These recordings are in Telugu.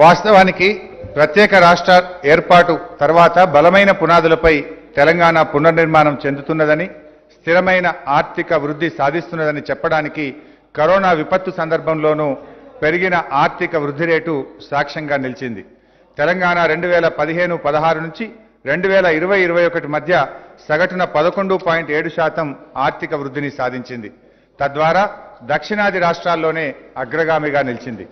వాస్తవానికి ప్రత్యేక రాష్ట్ర ఏర్పాటు తర్వాత బలమైన పునాదులపై తెలంగాణ పునర్నిర్మాణం చెందుతున్నదని స్థిరమైన ఆర్థిక వృద్ధి సాధిస్తున్నదని చెప్పడానికి కరోనా విపత్తు సందర్భంలోనూ పెరిగిన ఆర్థిక వృద్ధి రేటు సాక్ష్యంగా నిలిచింది. తెలంగాణ రెండు వేల పదిహేను పదహారు నుంచి రెండు వేల ఇరవై ఇరవై ఒకటి మధ్య సగటున పదకొండు పాయింట్ ఏడు శాతం ఆర్థిక వృద్ధిని సాధించింది. తద్వారా దక్షిణాది రాష్ట్రాల్లోనే అగ్రగామిగా నిలిచింది.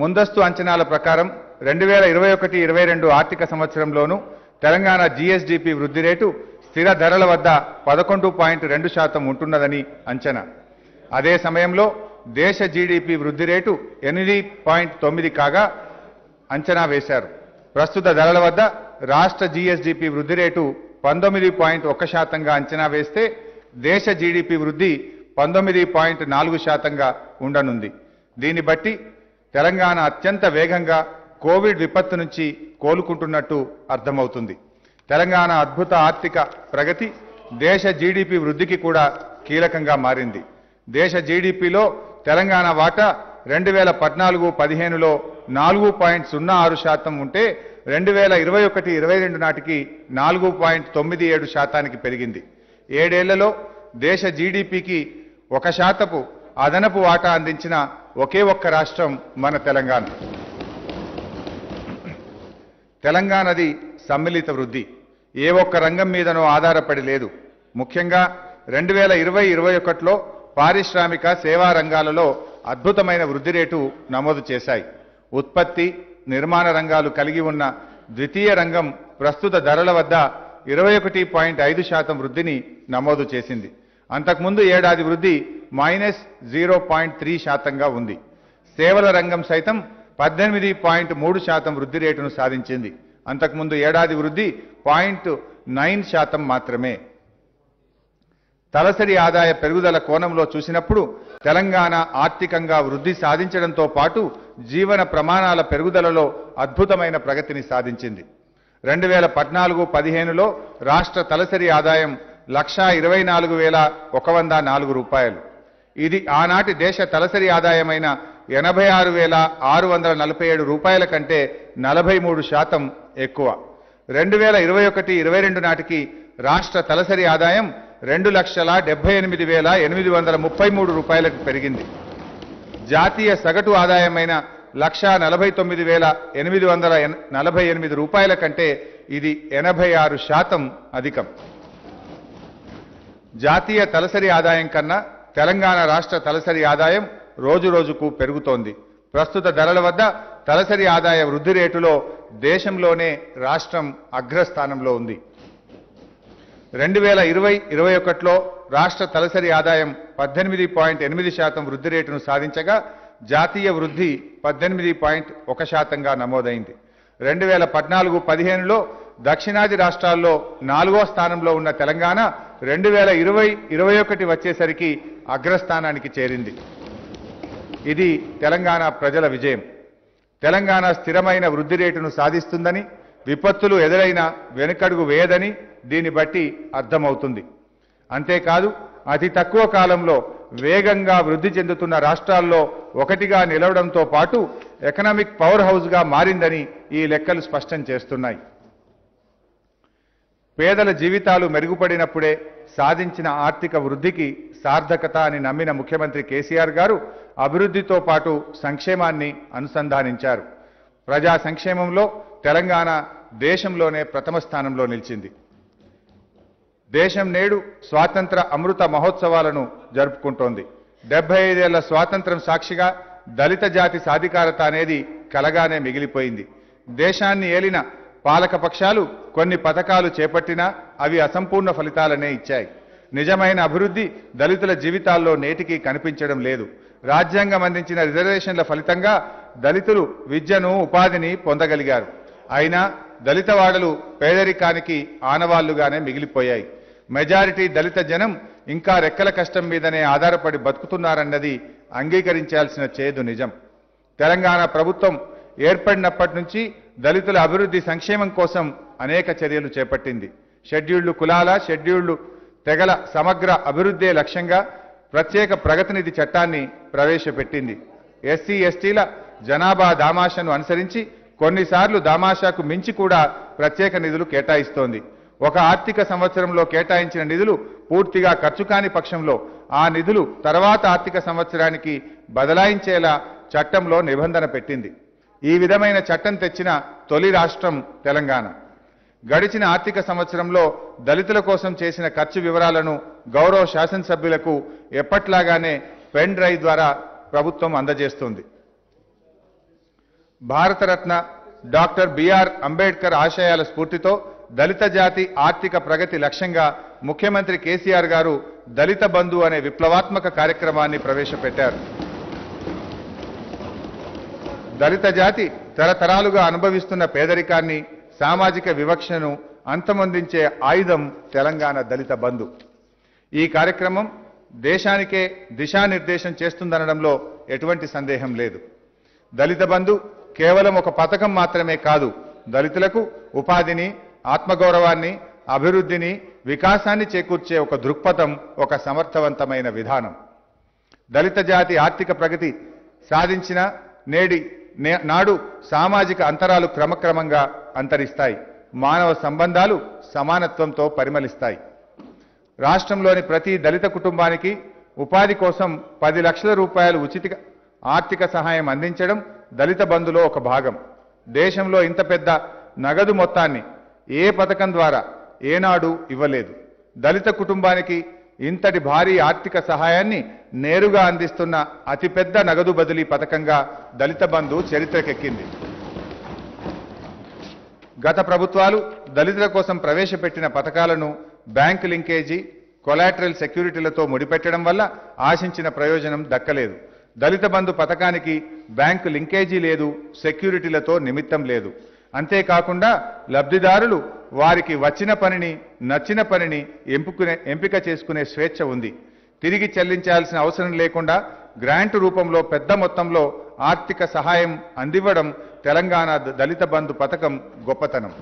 ముందస్తు అంచనాల ప్రకారం రెండు వేల ఇరవై ఒకటి ఇరవై రెండు ఆర్థిక సంవత్సరంలోనూ తెలంగాణ జీఎస్డిపి వృద్ధి రేటు స్థిర ధరల వద్ద పదకొండు పాయింట్ రెండు శాతం ఉంటున్నదని అంచనా. అదే సమయంలో దేశ జీడిపి వృద్ధి రేటు ఎనిమిది పాయింట్ తొమ్మిది కాగా అంచనా వేశారు. ప్రస్తుత ధరల వద్ద రాష్ట్ర జీఎస్డిపి వృద్ధి రేటు పంతొమ్మిది పాయింట్ ఒక శాతంగా అంచనా వేస్తే దేశ జీడిపి వృద్ధి పంతొమ్మిది పాయింట్ నాలుగు శాతంగా ఉండనుంది. దీన్ని బట్టి తెలంగాణ అత్యంత వేగంగా కోవిడ్ విపత్తు నుంచి కోలుకుంటున్నట్టు అర్థమవుతుంది. తెలంగాణ అద్భుత ఆర్థిక ప్రగతి దేశ జీడిపి వృద్ధికి కూడా కీలకంగా మారింది. దేశ జీడిపిలో తెలంగాణ వాటా రెండు వేల పద్నాలుగు పదిహేనులో నాలుగు పాయింట్ సున్నా ఆరు శాతం ఉంటే రెండు వేల ఇరవై ఒకటి ఇరవై రెండు నాటికి నాలుగు పాయింట్ తొమ్మిది ఏడు శాతానికి పెరిగింది. ఏడేళ్ళలో దేశ జీడిపికి ఒక శాతపు అదనపు వాటా అందించిన ఒకే ఒక్క రాష్ట్రం మన తెలంగాణ. తెలంగాణది సమ్మిళిత వృద్ధి. ఏ ఒక్క రంగం మీదనో ఆధారపడి లేదు. ముఖ్యంగా రెండు వేల ఇరవై ఇరవై ఒకటిలో పారిశ్రామిక సేవా రంగాలలో అద్భుతమైన వృద్ధి రేటు నమోదు చేశాయి. ఉత్పత్తి నిర్మాణ రంగాలు కలిగి ఉన్న ద్వితీయ రంగం ప్రస్తుత ధరల వద్ద ఇరవై ఒకటి పాయింట్ ఐదు శాతం వృద్ధిని నమోదు చేసింది. అంతకుముందు ఏడాది వృద్ధి మైనస్ జీరో పాయింట్ త్రీ శాతంగా ఉంది. సేవల రంగం సైతం పద్దెనిమిది పాయింట్ మూడు శాతం వృద్ధి రేటును సాధించింది. అంతకుముందు ఏడాది వృద్ధి పాయింట్ నైన్ శాతం మాత్రమే. తలసరి ఆదాయ పెరుగుదల కోణంలో చూసినప్పుడు తెలంగాణ ఆర్థికంగా వృద్ధి సాధించడంతో పాటు జీవన ప్రమాణాల పెరుగుదలలో అద్భుతమైన ప్రగతిని సాధించింది. రెండు వేల పద్నాలుగు పదిహేనులో రాష్ట్ర తలసరి ఆదాయం లక్షా ఇరవై నాలుగు వేల ఒక వంద నాలుగు రూపాయలు. ఇది ఆనాటి దేశ తలసరి ఆదాయమైన ఎనభై ఆరు వేల ఆరు వందల నలభై ఏడు రూపాయల కంటే నలభై మూడు శాతం ఎక్కువ. రెండు వేల ఇరవై ఒకటి ఇరవై రెండు నాటికి రాష్ట్ర తలసరి ఆదాయం రెండు లక్షల డెబ్బై ఎనిమిది వేల ఎనిమిది వందల ముప్పై మూడు రూపాయలకు పెరిగింది. జాతీయ సగటు ఆదాయమైన లక్ష నలభై తొమ్మిది వేల ఎనిమిది వందల ఎన్- నలభై ఎనిమిది రూపాయల కంటే ఇది ఎనభై ఆరు శాతం అధికం. జాతీయ తలసరి ఆదాయం కన్నా తెలంగాణ రాష్ట్ర తలసరి ఆదాయం రోజు రోజుకు పెరుగుతోంది. ప్రస్తుత ధరల వద్ద తలసరి ఆదాయ వృద్ధి రేటులో దేశంలోనే రాష్ట్రం అగ్రస్థానంలో ఉంది. రెండు వేల ఇరవై ఇరవై ఒకటిలో రాష్ట్ర తలసరి ఆదాయం పద్దెనిమిది పాయింట్ ఎనిమిది శాతం వృద్ధి రేటును సాధించగా జాతీయ వృద్ధి పద్దెనిమిది పాయింట్ ఒక శాతంగా నమోదైంది. రెండు వేల పద్నాలుగు పదిహేనులో దక్షిణాది రాష్ట్రాల్లో నాలుగో స్థానంలో ఉన్న తెలంగాణ రెండు వేల ఇరవై ఇరవై ఒకటి వచ్చేసరికి అగ్రస్థానానికి చేరింది. ఇది తెలంగాణ ప్రజల విజయం. తెలంగాణ స్థిరమైన వృద్ధి రేటును సాధిస్తుందని విపత్తులు ఎదురైనా వెనుకడుగు వేయదని దీన్ని బట్టి అర్థమవుతుంది. అంతేకాదు అతి తక్కువ కాలంలో వేగంగా వృద్ధి చెందుతున్న రాష్ట్రాల్లో ఒకటిగా నిలవడంతో పాటు ఎకనామిక్ పవర్ హౌస్గా మారిందని ఈ లెక్కలు స్పష్టం చేస్తున్నాయి. పేదల జీవితాలు మెరుగుపడినప్పుడే సాధించిన ఆర్థిక వృద్ధికి సార్థకత అని నమ్మిన ముఖ్యమంత్రి కేసీఆర్ గారు అభివృద్ధితో పాటు సంక్షేమాన్ని అనుసంధానించారు. ప్రజా సంక్షేమంలో తెలంగాణ దేశంలోనే ప్రథమ స్థానంలో నిలిచింది. దేశం నేడు స్వాతంత్ర అమృత మహోత్సవాలను జరుపుకుంటోంది. డెబ్బై ఐదేళ్ళ స్వాతంత్రం సాక్షిగా దళిత జాతి సాధికారత అనేది కలగానే మిగిలిపోయింది. దేశాన్ని ఏలిన పాలకపక్షాలు కొన్ని పథకాలు చేపట్టినా అవి అసంపూర్ణ ఫలితాలనే ఇచ్చాయి. నిజమైన అభివృద్ధి దళితుల జీవితాల్లో నేటికి కనిపించడం లేదు. రాజ్యాంగం అందించిన రిజర్వేషన్ల ఫలితంగా దళితులు విద్యను ఉపాధిని పొందగలిగారు. అయినా దళితవాడలు పేదరికానికి ఆనవాళ్ళుగానే మిగిలిపోయాయి. మెజారిటీ దళిత జనం ఇంకా రెక్కల కష్టం మీదనే ఆధారపడి బతుకుతున్నారన్నది అంగీకరించాల్సిన చేదు నిజం. తెలంగాణ ప్రభుత్వం ఏర్పడినప్పటి నుంచి దళితుల అభివృద్ధి సంక్షేమం కోసం అనేక చర్యలు చేపట్టింది. షెడ్యూళ్ళు కులాల షెడ్యూళ్ళు తెగల సమగ్ర అభివృద్ధే లక్ష్యంగా ప్రత్యేక ప్రగతినిధి చట్టాన్ని ప్రవేశపెట్టింది. ఎస్సీ ఎస్టీల జనాభా దామాషను అనుసరించి కొన్నిసార్లు దామాషాకు మించి కూడా ప్రత్యేక నిధులు కేటాయిస్తోంది. ఒక ఆర్థిక సంవత్సరంలో కేటాయించిన నిధులు పూర్తిగా ఖర్చు కాని పక్షంలో ఆ నిధులు తర్వాత ఆర్థిక సంవత్సరానికి బదలాయించేలా చట్టంలో నిబంధన పెట్టింది. ఈ విధమైన చట్టం తెచ్చిన తొలి రాష్ట్రం తెలంగాణ. గడిచిన ఆర్థిక సంవత్సరంలో దళితుల కోసం చేసిన ఖర్చు వివరాలను గౌరవ శాసనసభ్యులకు ఎప్పట్లాగానే పెన్ డ్రైవ్ ద్వారా ప్రభుత్వం అందజేస్తుంది. భారతరత్న డాక్టర్ బిఆర్ అంబేద్కర్ ఆశయాల స్ఫూర్తితో దళిత జాతి ఆర్థిక ప్రగతి లక్ష్యంగా ముఖ్యమంత్రి కేసీఆర్ గారు దళిత బంధు అనే విప్లవాత్మక కార్యక్రమాన్ని ప్రవేశపెట్టారు. దళిత జాతి తరతరాలుగా అనుభవిస్తున్న పేదరికాన్ని సామాజిక వివక్షను అంతమొందించే ఆయుధం తెలంగాణ దళిత బంధు. ఈ కార్యక్రమం దేశానికే దిశానిర్దేశం చేస్తుందనడంలో ఎటువంటి సందేహం లేదు. దళిత బంధు కేవలం ఒక పథకం మాత్రమే కాదు దళితులకు ఉపాధిని ఆత్మగౌరవాన్ని అభివృద్ధిని వికాసాన్ని చేకూర్చే ఒక దృక్పథం ఒక సమర్థవంతమైన విధానం. దళిత జాతి ఆర్థిక ప్రగతి సాధించిన నేడి నాడు సామాజిక అంతరాలు క్రమక్రమంగా అంతరిస్తాయి. మానవ సంబంధాలు సమానత్వంతో పరిమళిస్తాయి. రాష్ట్రంలోని ప్రతి దళిత కుటుంబానికి ఉపాధి కోసం పది లక్షల రూపాయలు ఉచిత ఆర్థిక సహాయం అందించడం దళిత బంధులో ఒక భాగం. దేశంలో ఇంత పెద్ద నగదు మొత్తాన్ని ఏ పథకం ద్వారా ఏనాడు ఇవ్వలేదు. దళిత కుటుంబానికి ఇంతటి భారీ ఆర్థిక సహాయాన్ని నేరుగా అందిస్తున్న అతిపెద్ద నగదు బదిలీ పథకంగా దళిత బంధు చరిత్రకెక్కింది. గత ప్రభుత్వాలు దళితుల కోసం ప్రవేశపెట్టిన పథకాలను బ్యాంకు లింకేజీ కొలాటరల్ సెక్యూరిటీలతో ముడిపెట్టడం వల్ల ఆశించిన ప్రయోజనం దక్కలేదు. దళిత బంధు పథకానికి బ్యాంకు లింకేజీ లేదు సెక్యూరిటీలతో నిమిత్తం లేదు. అంతేకాకుండా లబ్ధిదారులు వారికి వచ్చిన పనిని నచ్చిన పనిని ఎంపుకునే ఎంపిక చేసుకునే స్వేచ్ఛ ఉంది. తిరిగి చెల్లించాల్సిన అవసరం లేకుండా గ్రాంట్ రూపంలో పెద్ద మొత్తంలో ఆర్థిక సహాయం అందివ్వడం తెలంగాణ దళిత బంధు పథకం గొప్పతనం.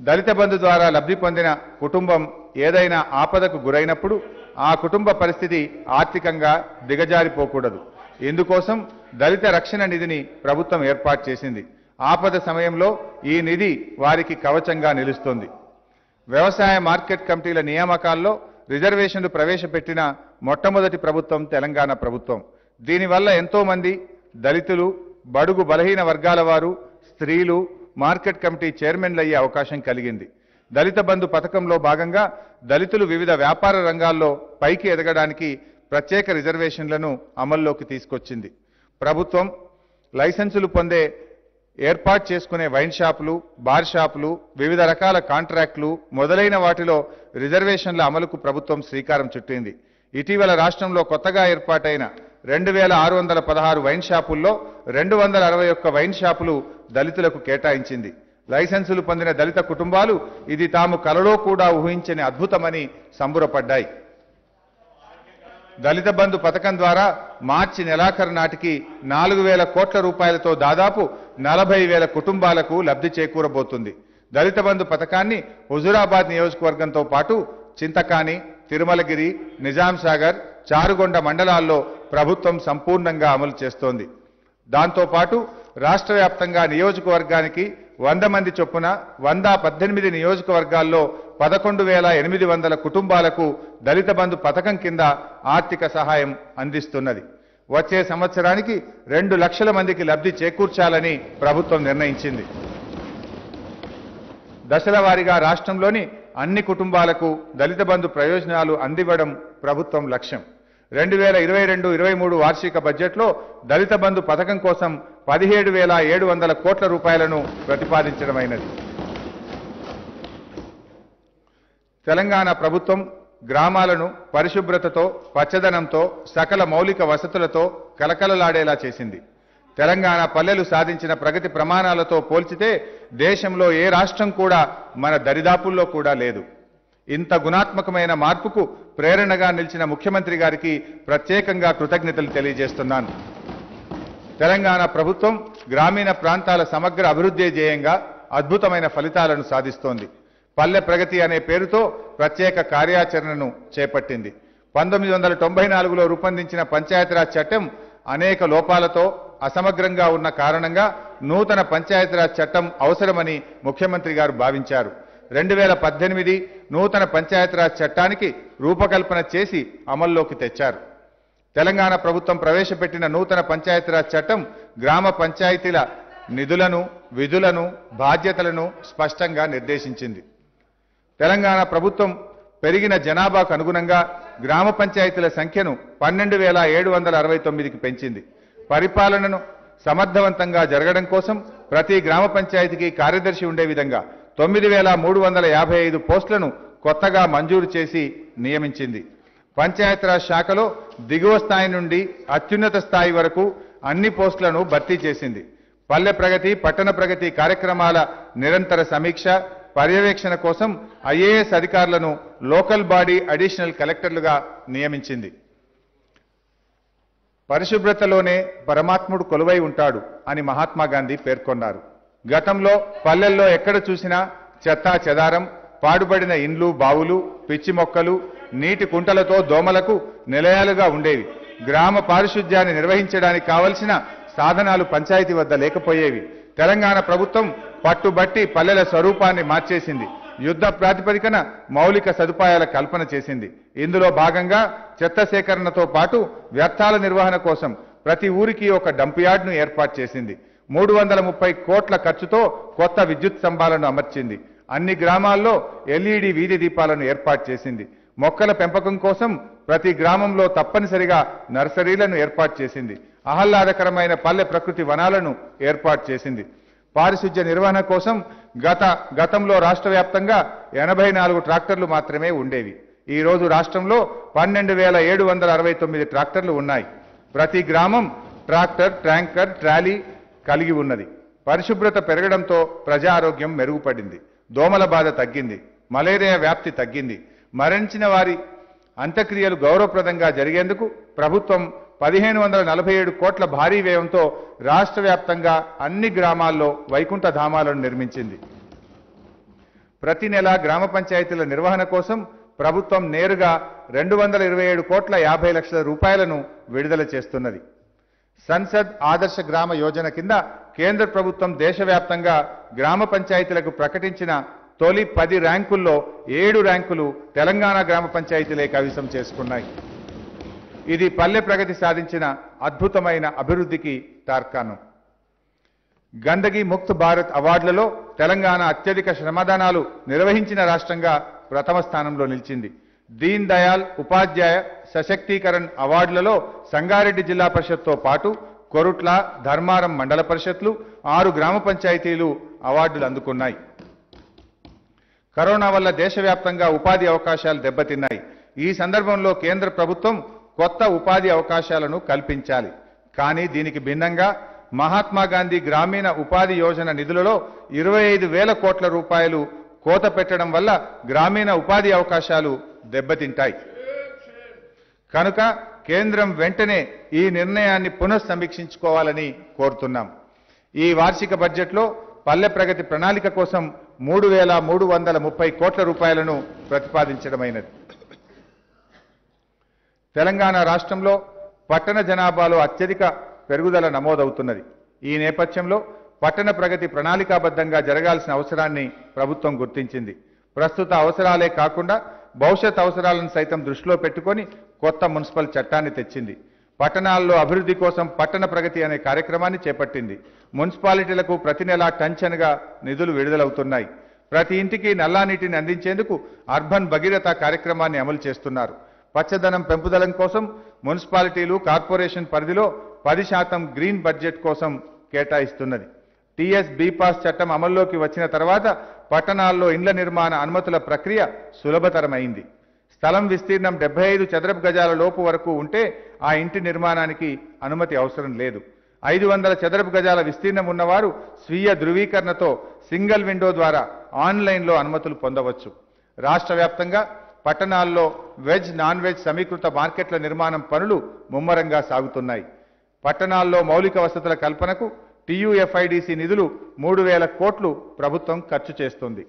దళిత బంధు ద్వారా లబ్ధి పొందిన కుటుంబం ఏదైనా ఆపదకు గురైనప్పుడు ఆ కుటుంబ పరిస్థితి ఆర్థికంగా దిగజారిపోకూడదు. ఇందుకోసం దళిత రక్షణ నిధిని ప్రభుత్వం ఏర్పాటు చేసింది. ఆపద సమయంలో ఈ నిధి వారికి కవచంగా నిలుస్తుంది. వ్యవసాయ మార్కెట్ కమిటీల నియామకాల్లో రిజర్వేషన్లు ప్రవేశపెట్టిన మొట్టమొదటి ప్రభుత్వం తెలంగాణ ప్రభుత్వం. దీనివల్ల ఎంతోమంది దళితులు బడుగు బలహీన వర్గాల వారు స్త్రీలు మార్కెట్ కమిటీ చైర్మన్లు అయ్యే అవకాశం కలిగింది. దళిత బంధు పథకంలో భాగంగా దళితులు వివిధ వ్యాపార రంగాల్లో పైకి ఎదగడానికి ప్రత్యేక రిజర్వేషన్లను అమల్లోకి తీసుకొచ్చింది. ప్రభుత్వం లైసెన్సులు పొందే ఏర్పాటు చేసుకునే వైన్ షాపులు బార్ షాపులు వివిధ రకాల కాంట్రాక్టులు మొదలైన వాటిలో రిజర్వేషన్ల అమలుకు ప్రభుత్వం శ్రీకారం చుట్టింది. ఇటీవల రాష్ట్రంలో కొత్తగా ఏర్పాటైన రెండు వేల ఆరు వందల పదహారు వైన్ షాపుల్లో రెండు వందల అరవై ఒక్క వైన్ షాపులు దళితులకు కేటాయించింది. లైసెన్సులు పొందిన దళిత కుటుంబాలు ఇది తాము కలలో కూడా ఊహించని అద్భుతమని సంబురపడ్డాయి. దళిత బంధు పథకం ద్వారా మార్చి నెలాఖరు నాటికి నాలుగు వేల కోట్ల రూపాయలతో దాదాపు నలభై వేల కుటుంబాలకు లబ్ధి చేకూరబోతుంది. దళిత బంధు పథకాన్ని హుజురాబాద్ నియోజకవర్గంతో పాటు చింతకాని తిరుమలగిరి నిజాం సాగర్ చారుగొండ మండలాల్లో ప్రభుత్వం సంపూర్ణంగా అమలు చేస్తోంది. దాంతోపాటు రాష్ట్ర వ్యాప్తంగా నియోజకవర్గానికి వంద మంది చొప్పున వంద పద్దెనిమిది నియోజకవర్గాల్లో పదకొండు వేల ఎనిమిది వందల కుటుంబాలకు దళిత బంధు పథకం కింద ఆర్థిక సహాయం అందిస్తున్నది. వచ్చే సంవత్సరానికి రెండు లక్షల మందికి లబ్ధి చేకూర్చాలని ప్రభుత్వం నిర్ణయించింది. దశల వారీగా రాష్ట్రంలోని అన్ని కుటుంబాలకు దళిత బంధు ప్రయోజనాలు అందివ్వడం ప్రభుత్వం లక్ష్యం. రెండు వేల ఇరవై రెండు ఇరవై మూడు వార్షిక బడ్జెట్లో దళిత బంధు పథకం కోసం పదిహేడు వేల ఏడు వందల కోట్ల రూపాయలను ప్రతిపాదించడమైనది. తెలంగాణ ప్రభుత్వం గ్రామాలను పరిశుభ్రతతో పచ్చదనంతో సకల మౌలిక వసతులతో కలకలలాడేలా చేసింది. తెలంగాణ పల్లెలు సాధించిన ప్రగతి ప్రమాణాలతో పోల్చితే దేశంలో ఏ రాష్ట్రం కూడా మన దరిదాపుల్లో కూడా లేదు. ఇంత గుణాత్మకమైన మార్పుకు ప్రేరణగా నిలిచిన ముఖ్యమంత్రి గారికి ప్రత్యేకంగా కృతజ్ఞతలు తెలియజేస్తున్నాను. తెలంగాణ ప్రభుత్వం గ్రామీణ ప్రాంతాల సమగ్ర అభివృద్ధి ధ్యేయంగా అద్భుతమైన ఫలితాలను సాధిస్తోంది. పల్లె ప్రగతి అనే పేరుతో ప్రత్యేక కార్యాచరణను చేపట్టింది. పంతొమ్మిది వందల తొంభై నాలుగులో రూపొందించిన పంచాయతీరాజ్ చట్టం అనేక లోపాలతో అసమగ్రంగా ఉన్న కారణంగా నూతన పంచాయతీరాజ్ చట్టం అవసరమని ముఖ్యమంత్రి గారు భావించారు. రెండు వేల పద్దెనిమిది నూతన పంచాయతీరాజ్ చట్టానికి రూపకల్పన చేసి అమల్లోకి తెచ్చారు. తెలంగాణ ప్రభుత్వం ప్రవేశపెట్టిన నూతన పంచాయతీరాజ్ చట్టం గ్రామ పంచాయతీల నిధులను విధులను బాధ్యతలను స్పష్టంగా నిర్దేశించింది. తెలంగాణ ప్రభుత్వం పెరిగిన జనాభాకు అనుగుణంగా గ్రామ పంచాయతీల సంఖ్యను పన్నెండు వేల ఏడు వందల అరవై తొమ్మిదికి పెంచింది. పరిపాలనను సమర్థవంతంగా జరగడం కోసం ప్రతి గ్రామ పంచాయతీకి కార్యదర్శి ఉండే విధంగా తొమ్మిది వేల మూడు వందల యాభై ఐదు పోస్టులను కొత్తగా మంజూరు చేసి నియమించింది. పంచాయతీరాజ్ శాఖలో దిగువ స్థాయి నుండి అత్యున్నత స్థాయి వరకు అన్ని పోస్టులను భర్తీ చేసింది. పల్లె ప్రగతి పట్టణ ప్రగతి కార్యక్రమాల నిరంతర సమీక్ష పర్యవేక్షణ కోసం ఐఏఎస్ అధికారులను లోకల్ బాడీ అడిషనల్ కలెక్టర్లుగా నియమించింది. పరిశుభ్రతలోనే పరమాత్ముడు కొలువై ఉంటాడు అని మహాత్మా గాంధీ పేర్కొన్నారు. గతంలో పల్లెల్లో ఎక్కడ చూసినా చెత్తా చెదారం పాడుబడిన ఇండ్లు బావులు పిచ్చి మొక్కలు నీటి కుంటలతో దోమలకు నిలయాలుగా ఉండేవి. గ్రామ పారిశుధ్యాన్ని నిర్వహించడానికి కావలసిన సాధనాలు పంచాయతీ వద్ద లేకపోయేవి. తెలంగాణ ప్రభుత్వం పట్టుబట్టి పల్లెల స్వరూపాన్ని మార్చేసింది. యుద్ధ ప్రాతిపదికన మౌలిక సదుపాయాల కల్పన చేసింది. ఇందులో భాగంగా చెత్త సేకరణతో పాటు వ్యర్థాల నిర్వహణ కోసం ప్రతి ఊరికి ఒక డంప్ యార్డ్ను ఏర్పాటు చేసింది. మూడు వందల ముప్పై కోట్ల ఖర్చుతో కొత్త విద్యుత్ స్తంభాలను అమర్చింది. అన్ని గ్రామాల్లో ఎల్ఈడి వీధి దీపాలను ఏర్పాటు చేసింది. మొక్కల పెంపకం కోసం ప్రతి గ్రామంలో తప్పనిసరిగా నర్సరీలను ఏర్పాటు చేసింది. ఆహ్లాదకరమైన పల్లె ప్రకృతి వనాలను ఏర్పాటు చేసింది. పారిశుధ్య నిర్వహణ కోసం గత గతంలో రాష్ట్ర వ్యాప్తంగా ఎనభై నాలుగు ట్రాక్టర్లు మాత్రమే ఉండేవి. ఈ రోజు రాష్ట్రంలో పన్నెండు వేల ఏడు వందల అరవై తొమ్మిది ట్రాక్టర్లు ఉన్నాయి. ప్రతి గ్రామం ట్రాక్టర్ ట్యాంకర్ ట్రాలీ కలిగి ఉన్నది. పరిశుభ్రత పెరగడంతో ప్రజా ఆరోగ్యం మెరుగుపడింది. దోమల బాధ తగ్గింది. మలేరియా వ్యాప్తి తగ్గింది. మరణించిన వారి అంత్యక్రియలు గౌరవప్రదంగా జరిగేందుకు ప్రభుత్వం పదిహేను వందల నలభై ఏడు కోట్ల భారీ వ్యయంతో రాష్ట్ర వ్యాప్తంగా అన్ని గ్రామాల్లో వైకుంఠ ధామాలను నిర్మించింది. ప్రతి నెల గ్రామ పంచాయతీల నిర్వహణ కోసం ప్రభుత్వం నేరుగా రెండు వందల ఇరవై ఏడు కోట్ల యాభై లక్షల రూపాయలను విడుదల చేస్తున్నది. సంసద్ ఆదర్శ గ్రామ యోజన కింద కేంద్ర ప్రభుత్వం దేశవ్యాప్తంగా గ్రామ పంచాయతీలకు ప్రకటించిన తొలి పది ర్యాంకుల్లో ఏడు ర్యాంకులు తెలంగాణ గ్రామ పంచాయతీలే కవిసం చేసుకున్నాయి. ఇది పల్లె ప్రగతి సాధించిన అద్భుతమైన అభివృద్ధికి తార్కాణం. గందగి ముక్త్ భారత్ అవార్డులలో తెలంగాణ అత్యధిక శ్రమదానాలు నిర్వహించిన రాష్ట్రంగా ప్రథమ స్థానంలో నిలిచింది. దీన్ దయాల్ ఉపాధ్యాయ సశక్తీకరణ్ అవార్డులలో సంగారెడ్డి జిల్లా పరిషత్తో పాటు కొరుట్ల ధర్మారం మండల పరిషత్లు ఆరు గ్రామ పంచాయతీలు అవార్డులు అందుకున్నాయి. కరోనా వల్ల దేశవ్యాప్తంగా ఉపాధి అవకాశాలు దెబ్బతిన్నాయి. ఈ సందర్భంలో కేంద్ర ప్రభుత్వం కొత్త ఉపాధి అవకాశాలను కల్పించాలి. కానీ దీనికి భిన్నంగా మహాత్మా గాంధీ గ్రామీణ ఉపాధి యోజన నిధులలో ఇరవై ఐదు వేల కోట్ల రూపాయలు కోత పెట్టడం వల్ల గ్రామీణ ఉపాధి అవకాశాలు దెబ్బతింటాయి. కనుక కేంద్రం వెంటనే ఈ నిర్ణయాన్ని పునఃసమీక్షించుకోవాలని కోరుతున్నాం. ఈ వార్షిక బడ్జెట్లో పల్లె ప్రగతి ప్రణాళిక కోసం మూడు వేల మూడు వందల ముప్పై కోట్ల రూపాయలను ప్రతిపాదించడమైనది. తెలంగాణ రాష్ట్రంలో పట్టణ జనాభాలో అత్యధిక పెరుగుదల నమోదవుతున్నది. ఈ నేపథ్యంలో పట్టణ ప్రగతి ప్రణాళికాబద్ధంగా జరగాల్సిన అవసరాన్ని ప్రభుత్వం గుర్తించింది. ప్రస్తుత అవసరాలే కాకుండా భవిష్యత్ అవసరాలను సైతం దృష్టిలో పెట్టుకొని కొత్త మున్సిపల్ చట్టాన్ని తెచ్చింది. పట్టణాల్లో అభివృద్ధి కోసం పట్టణ ప్రగతి అనే కార్యక్రమాన్ని చేపట్టింది. మున్సిపాలిటీలకు ప్రతి నెలా టంచన్గా నిధులు విడుదలవుతున్నాయి. ప్రతి ఇంటికి నల్లా నీటిని అందించేందుకు అర్బన్ భగీరథ కార్యక్రమాన్ని అమలు చేస్తున్నారు. పచ్చదనం పెంపుదలం కోసం మున్సిపాలిటీలు కార్పొరేషన్ పరిధిలో పది శాతం గ్రీన్ బడ్జెట్ కోసం కేటాయిస్తున్నది. టీఎస్ బీపాస్ చట్టం అమల్లోకి వచ్చిన తర్వాత పట్టణాల్లో ఇండ్ల నిర్మాణ అనుమతుల ప్రక్రియ సులభతరమైంది. స్థలం విస్తీర్ణం డెబ్బై ఐదు చదరపు గజాల లోపు వరకు ఉంటే ఆ ఇంటి నిర్మాణానికి అనుమతి అవసరం లేదు. ఐదు వందల చదరపు గజాల విస్తీర్ణం ఉన్నవారు స్వీయ ధృవీకరణతో సింగిల్ విండో ద్వారా ఆన్లైన్లో అనుమతులు పొందవచ్చు. రాష్ట్ర వ్యాప్తంగా పట్టణాల్లో వెజ్ నాన్ వెజ్ సమీకృత మార్కెట్ల నిర్మాణం పనులు ముమ్మరంగా సాగుతున్నాయి. పట్టణాల్లో మౌలిక వసతుల కల్పనకు టీయూఎఫ్ఐడిసి నిధులు మూడు వేల కోట్లు ప్రభుత్వం ఖర్చు చేస్తుంది.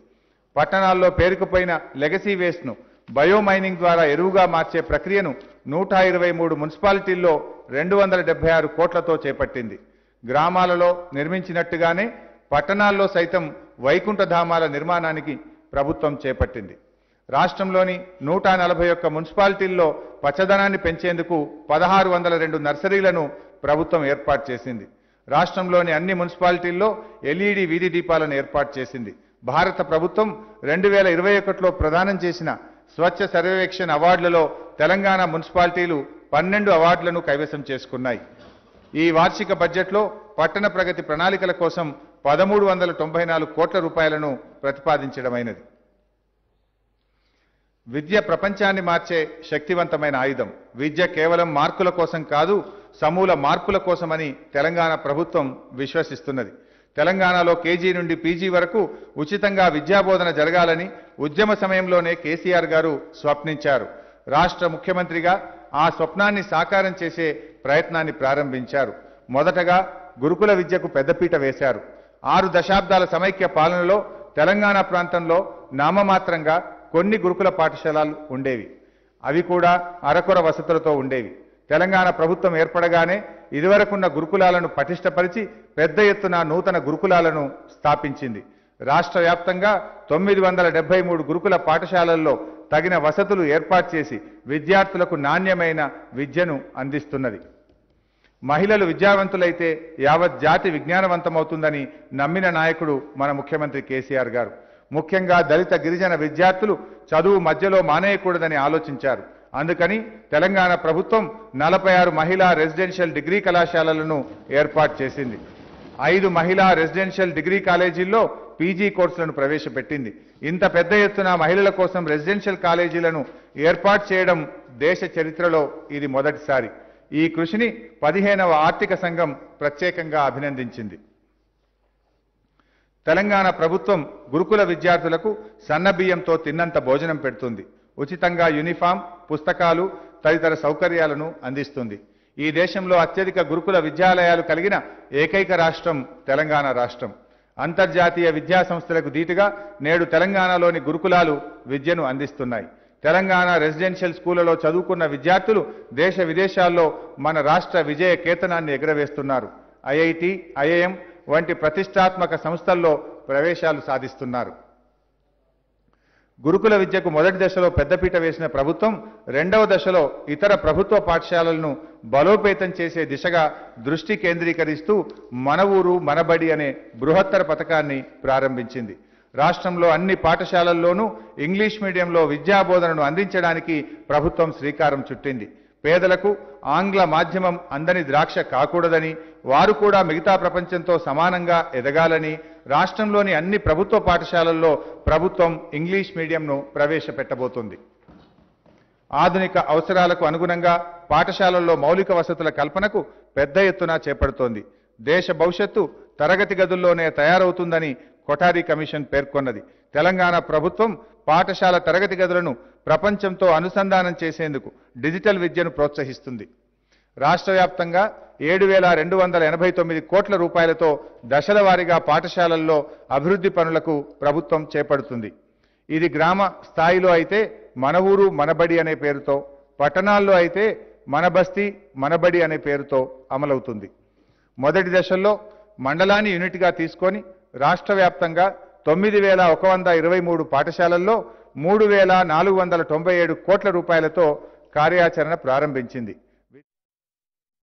పట్టణాల్లో పేరుకుపోయిన లెగసీ వేస్ట్ను బయోమైనింగ్ ద్వారా ఎరువుగా మార్చే ప్రక్రియను నూట ఇరవై మూడు మున్సిపాలిటీల్లో రెండు వందల డెబ్బై ఆరు కోట్లతో చేపట్టింది. గ్రామాలలో నిర్మించినట్టుగానే పట్టణాల్లో సైతం వైకుంఠధామాల నిర్మాణానికి ప్రభుత్వం చేపట్టింది. రాష్ట్రంలోని నూట నలభై ఒక్క మున్సిపాలిటీల్లో పచ్చదనాన్ని పెంచేందుకు పదహారు వందల రెండు నర్సరీలను ప్రభుత్వం ఏర్పాటు చేసింది. రాష్ట్రంలోని అన్ని మున్సిపాలిటీల్లో ఎల్ఈడి వీధి దీపాలను ఏర్పాటు చేసింది. భారత ప్రభుత్వం రెండు వేల ఇరవై ఒకటిలో ప్రదానం చేసిన స్వచ్ఛ సర్వేక్షణ్ అవార్డులలో తెలంగాణ మున్సిపాలిటీలు పన్నెండు అవార్డులను కైవసం చేసుకున్నాయి. ఈ వార్షిక బడ్జెట్లో పట్టణ ప్రగతి ప్రణాళికల కోసం పదమూడు వందల తొంభై నాలుగు కోట్ల రూపాయలను ప్రతిపాదించడమైనది. విద్య ప్రపంచాన్ని మార్చే శక్తివంతమైన ఆయుధం. విద్య కేవలం మార్కుల కోసం కాదు సమూల మార్పుల కోసమని తెలంగాణ ప్రభుత్వం విశ్వసిస్తున్నది. తెలంగాణలో కేజీ నుండి పీజీ వరకు ఉచితంగా విద్యాబోధన జరగాలని ఉద్యమ సమయంలోనే కేసీఆర్ గారు స్వప్నించారు. రాష్ట్ర ముఖ్యమంత్రిగా ఆ స్వప్నాన్ని సాకారం చేసే ప్రయత్నాన్ని ప్రారంభించారు. మొదటగా గురుకుల విద్యకు పెద్దపీట వేశారు. ఆరు దశాబ్దాల సమైక్య పాలనలో తెలంగాణ ప్రాంతంలో నామమాత్రంగా కొన్ని గురుకుల పాఠశాలలు ఉండేవి. అవి కూడా అరకొర వసతులతో ఉండేవి. తెలంగాణ ప్రభుత్వం ఏర్పడగానే ఇదివరకున్న గురుకులాలను పటిష్టపరిచి పెద్ద ఎత్తున నూతన గురుకులాలను స్థాపించింది. రాష్ట్ర వ్యాప్తంగా తొమ్మిది వందల డెబ్బై మూడు గురుకుల పాఠశాలల్లో తగిన వసతులు ఏర్పాటు చేసి విద్యార్థులకు నాణ్యమైన విద్యను అందిస్తున్నది. మహిళలు విద్యావంతులైతే యావత్ జాతి విజ్ఞానవంతమవుతుందని నమ్మిన నాయకుడు మన ముఖ్యమంత్రి కేసీఆర్ గారు. ముఖ్యంగా దళిత గిరిజన విద్యార్థులు చదువు మధ్యలో మానేయకూడదని ఆలోచించారు. అందుకని తెలంగాణ ప్రభుత్వం నలభై ఆరు మహిళా రెసిడెన్షియల్ డిగ్రీ కళాశాలలను ఏర్పాటు చేసింది. ఐదు మహిళా రెసిడెన్షియల్ డిగ్రీ కాలేజీల్లో పీజీ కోర్సులను ప్రవేశపెట్టింది. ఇంత పెద్ద ఎత్తున మహిళల కోసం రెసిడెన్షియల్ కాలేజీలను ఏర్పాటు చేయడం దేశ చరిత్రలో ఇది మొదటిసారి. ఈ కృషిని పదిహేనవ ఆర్థిక సంఘం ప్రత్యేకంగా అభినందించింది. తెలంగాణ ప్రభుత్వం గురుకుల విద్యార్థులకు సన్నబియ్యంతో తిన్నంత భోజనం పెడుతుంది. ఉచితంగా యూనిఫామ్ పుస్తకాలు తదితర సౌకర్యాలను అందిస్తుంది. ఈ దేశంలో అత్యధిక గురుకుల విద్యాలయాలు కలిగిన ఏకైక రాష్ట్రం తెలంగాణ రాష్ట్రం. అంతర్జాతీయ విద్యా సంస్థలకు ధీటుగా నేడు తెలంగాణలోని గురుకులాలు విద్యను అందిస్తున్నాయి. తెలంగాణ రెసిడెన్షియల్ స్కూళ్ళలో చదువుకున్న విద్యార్థులు దేశ విదేశాల్లో మన రాష్ట్ర విజయ కేతనాన్ని ఎగురవేస్తున్నారు. ఐఐటి ఐఐఎం వంటి ప్రతిష్టాత్మక సంస్థల్లో ప్రవేశాలు సాధిస్తున్నారు. గురుకుల విద్యకు మొదటి దశలో పెద్దపీట వేసిన ప్రభుత్వం రెండవ దశలో ఇతర ప్రభుత్వ పాఠశాలలను బలోపేతం చేసే దిశగా దృష్టి కేంద్రీకరిస్తూ మన ఊరు మనబడి అనే బృహత్తర పథకాన్ని ప్రారంభించింది. రాష్ట్రంలో అన్ని పాఠశాలల్లోనూ ఇంగ్లీష్ మీడియంలో విద్యాబోధనను అందించడానికి ప్రభుత్వం శ్రీకారం చుట్టింది. పేదలకు ఆంగ్ల మాధ్యమం అందని ద్రాక్ష కాకూడదని వారు కూడా మిగతా ప్రపంచంతో సమానంగా ఎదగాలని రాష్ట్రంలోని అన్ని ప్రభుత్వ పాఠశాలల్లో ప్రభుత్వం ఇంగ్లీష్ మీడియంను ప్రవేశపెట్టబోతుంది. ఆధునిక అవసరాలకు అనుగుణంగా పాఠశాలల్లో మౌలిక వసతుల కల్పనకు పెద్ద ఎత్తున చేపడుతోంది. దేశ భవిష్యత్తు తరగతి గదుల్లోనే తయారవుతుందని కొఠారి కమిషన్ పేర్కొన్నది. తెలంగాణ ప్రభుత్వం పాఠశాల తరగతి గదులను ప్రపంచంతో అనుసంధానం చేసేందుకు డిజిటల్ విద్యను ప్రోత్సహిస్తుంది. రాష్ట్ర వ్యాప్తంగా ఏడు వేల రెండు వందల ఎనభై తొమ్మిది కోట్ల రూపాయలతో దశల వారీగా పాఠశాలల్లో అభివృద్ధి పనులకు ప్రభుత్వం చేపడుతుంది. ఇది గ్రామ స్థాయిలో అయితే మన ఊరు మనబడి అనే పేరుతో పట్టణాల్లో అయితే మన బస్తీ మనబడి అనే పేరుతో అమలవుతుంది. మొదటి దశల్లో మండలాన్ని యూనిట్గా తీసుకొని రాష్ట్ర వ్యాప్తంగా తొమ్మిది వేల ఒక వంద ఇరవై మూడు పాఠశాలల్లో మూడు వేల నాలుగు వందల తొంభై ఏడు కోట్ల రూపాయలతో కార్యాచరణ ప్రారంభించింది.